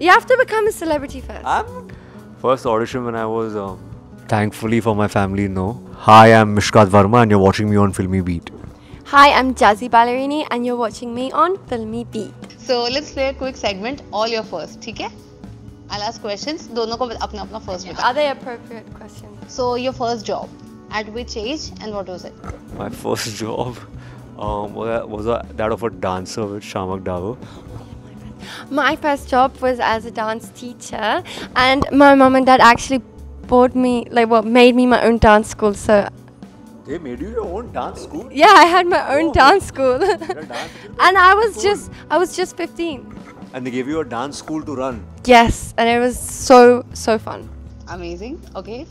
You have to become a celebrity 1st first audition when I was, um, thankfully for my family, no. Hi, I'm Mishkat Varma and you're watching me on FilmiBeat. Hi, I'm Jazzy Ballerini and you're watching me on FilmiBeat. So let's play a quick segment, all your first, okay? I'll ask questions. दोनों को अपना अपना first Are they appropriate questions? So your first job, at which age and what was it? My first job um, was, that of a dancer with Shiamak Davar. My first job was as a dance teacher, and my mom and dad actually bought me, like, well, made me my own dance school. So, They made you your own dance school? yeah, I had my own Oh. dance school, dance and I was Cool. just, I was just 15. And they gave you a dance school to run. Yes, and it was so, so fun. Amazing. Okay.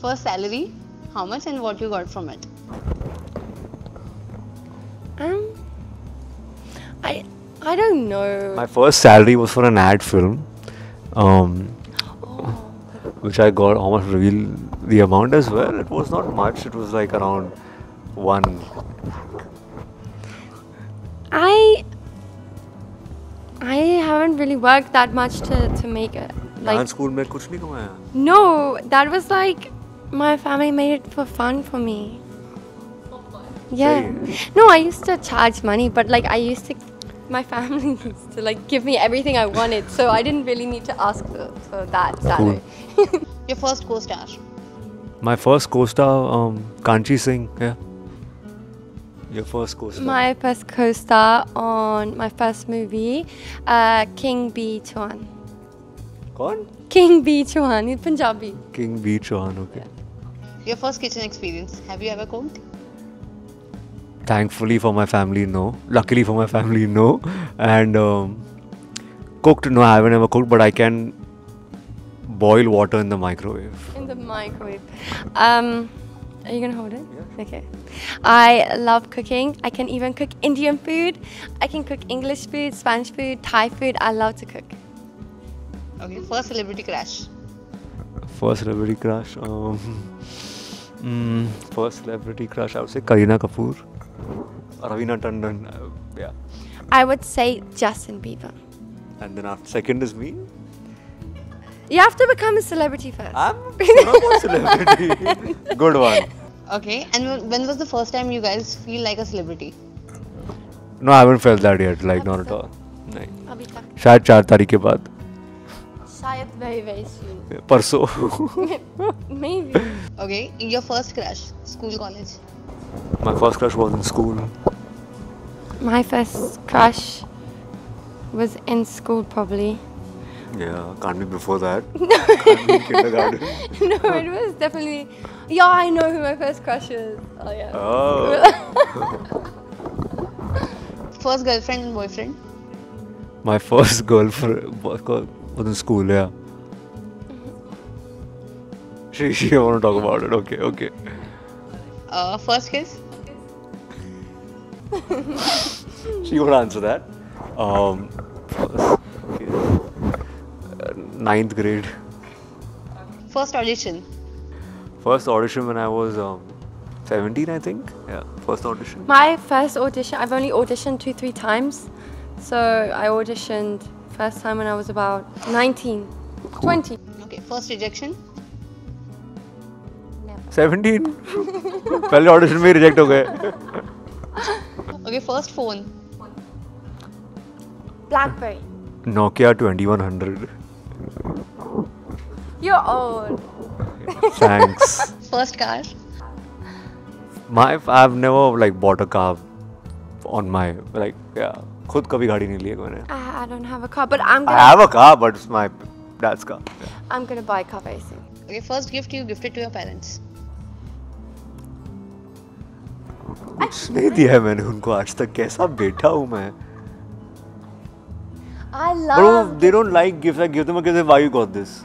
First salary, how much and what you got from it? Um, I don't know. My first salary was for an ad film, um, oh. which I got almost reveal the amount as well. It was not much. It was like around one. I I haven't really worked that much to, to make it. Like Dance school mein kuch nahi. No, that was like my family made it for fun for me. Yeah. No, I used to charge money, but like I used to my family used to like give me everything I wanted, so I didn't really need to ask for, for that salary. Your first co-star. My first co-star, um, Kanchi Singh. Yeah. Your first co-star. my first co-star on my first movie, uh, King B Chauhan. कौन? King B Chauhan, he's Punjabi. King B Chauhan. Okay. Your first kitchen experience. Have you ever cooked? Thankfully for my family, no. Luckily for my family, no. And um, cooked, no. I haven't ever cooked, but I can boil water in the microwave. In the microwave. Um, are you gonna hold it? Okay. I love cooking. I can even cook Indian food. I can cook English food, Spanish food, Thai food. I love to cook. Okay. First celebrity crush. First celebrity crush. Um, mm, first celebrity crush. I would say Kareena Kapoor, Raveena Tandon. Uh, yeah. I would say Justin Bieber. And then after second is me. You have to become a celebrity first. I'm a celebrity. Good one. Okay, and when was the first time you guys feel like a celebrity? No, I haven't felt that yet. Like not at all. शायद चार तारीख के बाद शायद very very soon परसों maybe okay your first crush school college my first crush was in school. My first crush was in school probably. Yeah, can't be before that. can't be kindergarten. no, it was definitely. Yeah, I know who my first crush is. Oh yeah. Oh. First girlfriend and boyfriend. My first girlfriend was was in school, yeah. Mm-hmm. She, she don't want to talk about it. Okay, okay. Uh, first kiss. She would answer that. Um, first, okay. Uh, ninth grade. First audition. First audition when I was um, 17, I think. Yeah, first audition. My first audition, I've only auditioned two, three times. So I auditioned first time when I was about 19, 20. Okay. First rejection. 17 पहले audition में reject हो गए। Okay first phone Nokia 2100 you old thanks first car my I have never like bought a car on my like खुद कभी गाड़ी नहीं ली मैंने। I don't have a car but I am I have a car but it's my dad's कुछ नहीं दिया है मैंने उनको आज तक कैसा बेटा हूँ मैं I oh, love. they don't like gifts. I give them a gift. Why you got this?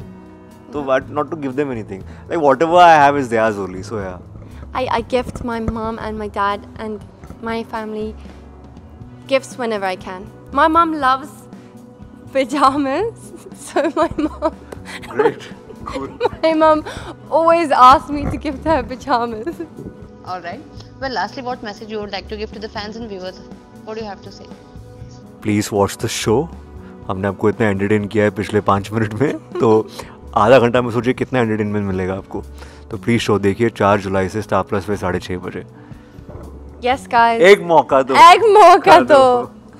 So what? Not to give them anything. Like whatever I have is theirs only. So yeah. I, I gift my mom and my dad and my family gifts whenever I can. My mom loves pajamas, so my mom Great. Cool. my mom always asks me to gift her pajamas. All right. Well, lastly, what message you would like to give to the fans and viewers? What do you have to say? Please watch the show हमने आपको इतना entertain किया है पिछले पाँच minute में तो आधा घंटा में सोचिए कितना एंटरटेनमेंट मिलेगा आपको तो प्लीज़ शो देखिए चार जुलाई से स्टार प्लस पे साढ़े छः बजे Yes, guys. एक मौका दो एक मौका दो। दो